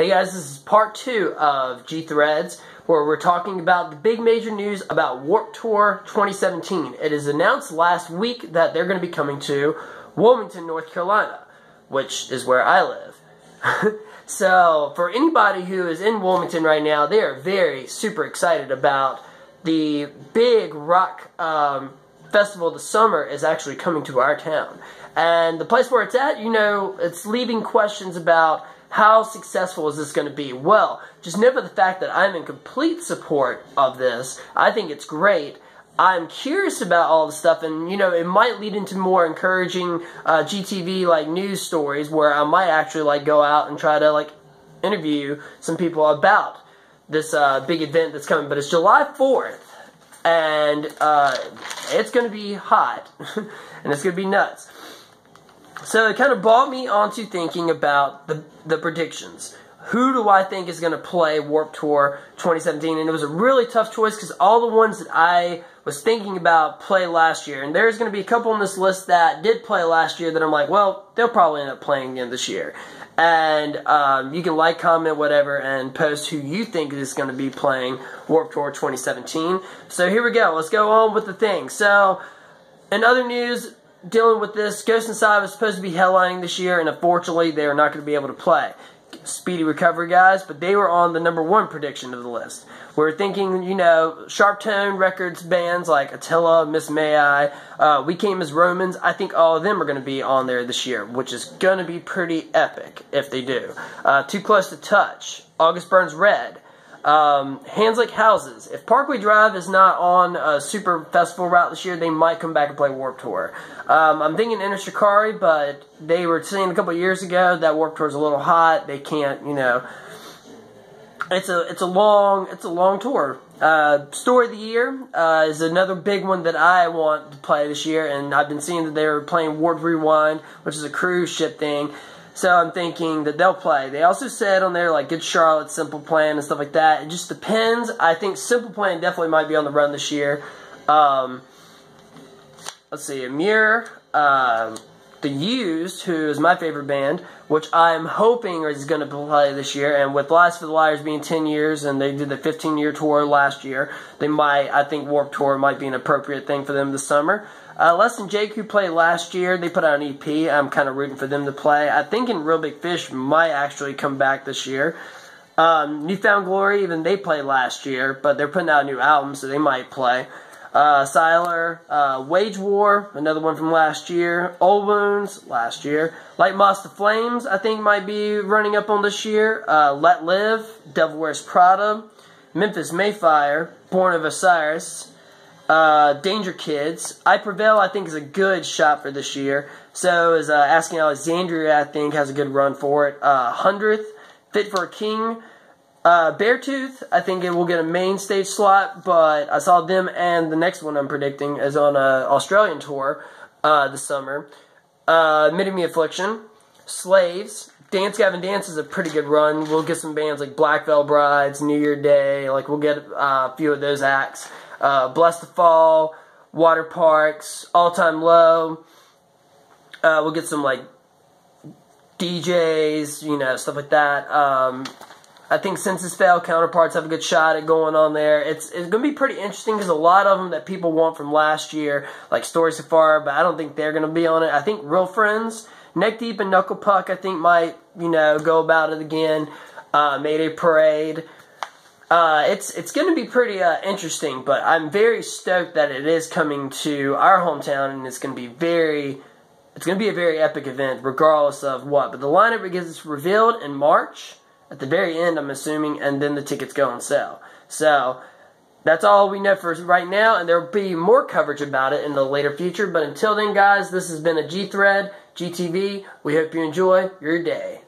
Hey guys, this is part two of G Threads, where we're talking about the big major news about Warped Tour 2017. It is announced last week that they're going to be coming to Wilmington, North Carolina, which is where I live. so, for anybody who is in Wilmington right now, they are very super excited about the big rock um, festival the summer is actually coming to our town. And the place where it's at, you know, it's leaving questions about how successful is this going to be? Well, just for the fact that I'm in complete support of this. I think it's great. I'm curious about all the stuff, and you know, it might lead into more encouraging uh, GTV like news stories where I might actually like go out and try to like interview some people about this uh, big event that's coming. But it's July 4th, and uh, it's going to be hot, and it's going to be nuts. So it kind of brought me onto thinking about the, the predictions. Who do I think is going to play Warped Tour 2017? And it was a really tough choice because all the ones that I was thinking about play last year. And there's going to be a couple on this list that did play last year that I'm like, well, they'll probably end up playing again this year. And um, you can like, comment, whatever, and post who you think is going to be playing Warped Tour 2017. So here we go. Let's go on with the thing. So, in other news, dealing with this. Ghost Inside was supposed to be headlining this year, and unfortunately, they are not going to be able to play. Speedy recovery guys, but they were on the number one prediction of the list. We're thinking, you know, Sharp Tone Records bands like Attila, Miss May I, uh, We Came as Romans. I think all of them are going to be on there this year, which is going to be pretty epic if they do. Uh, Too Close to Touch, August Burns Red, um, hands like houses. If Parkway Drive is not on a super festival route this year, they might come back and play Warped Tour. Um, I'm thinking Enter Shikari, but they were saying a couple years ago that Warped Tour is a little hot. They can't, you know. It's a it's a long it's a long tour. Uh, Story of the Year uh, is another big one that I want to play this year, and I've been seeing that they're playing Warped Rewind, which is a cruise ship thing. So I'm thinking that they'll play. They also said on there like Good Charlotte, Simple Plan, and stuff like that. It just depends. I think Simple Plan definitely might be on the run this year. Um, let's see, Emmure, um, The Used, who is my favorite band, which I'm hoping is going to play this year. And with Lies for the Liars being 10 years, and they did the 15 year tour last year, they might, I think Warped Tour might be an appropriate thing for them this summer. Uh, Less Than Jake, who played last year, they put out an EP. I'm kind of rooting for them to play. I think in Real Big Fish might actually come back this year. Um, New Found Glory, even they played last year, but they're putting out a new album, so they might play. Uh, Siler, uh, Wage War, another one from last year. Old Wounds, last year. Like Moths to Flames, I think might be running up on this year. Uh, Letlive, Devil Wears Prada. Memphis May Fire, Born of Osiris. Uh, Danger Kids. I Prevail, I think, is a good shot for this year. So is uh, Asking Alexandria, I think, has a good run for it. Uh, Hundredth, Fit for a King. Uh, Beartooth, I think it will get a main stage slot, but I saw them and the next one I'm predicting is on an Australian tour uh, this summer. Uh, Me Affliction, Slaves, Dance Gavin Dance is a pretty good run. We'll get some bands like Black Veil Brides, New Year Day, like we'll get uh, a few of those acts uh, Blessthefall, Water Parks, All Time Low. Uh, we'll get some like DJs, you know, stuff like that. Um, I think Senses Fail counterparts have a good shot at going on there. It's it's going to be pretty interesting because a lot of them that people want from last year, like Story So Far, but I don't think they're going to be on it. I think Real Friends, Neck Deep, and Knuckle Puck, I think might you know go about it again. Uh, Mayday Parade. Uh, it's it's going to be pretty uh, interesting, but I'm very stoked that it is coming to our hometown, and it's going to be very, it's going to be a very epic event, regardless of what. But the lineup gets revealed in March at the very end, I'm assuming, and then the tickets go on sale. So that's all we know for right now, and there will be more coverage about it in the later future. But until then, guys, this has been a G Thread GTV. We hope you enjoy your day.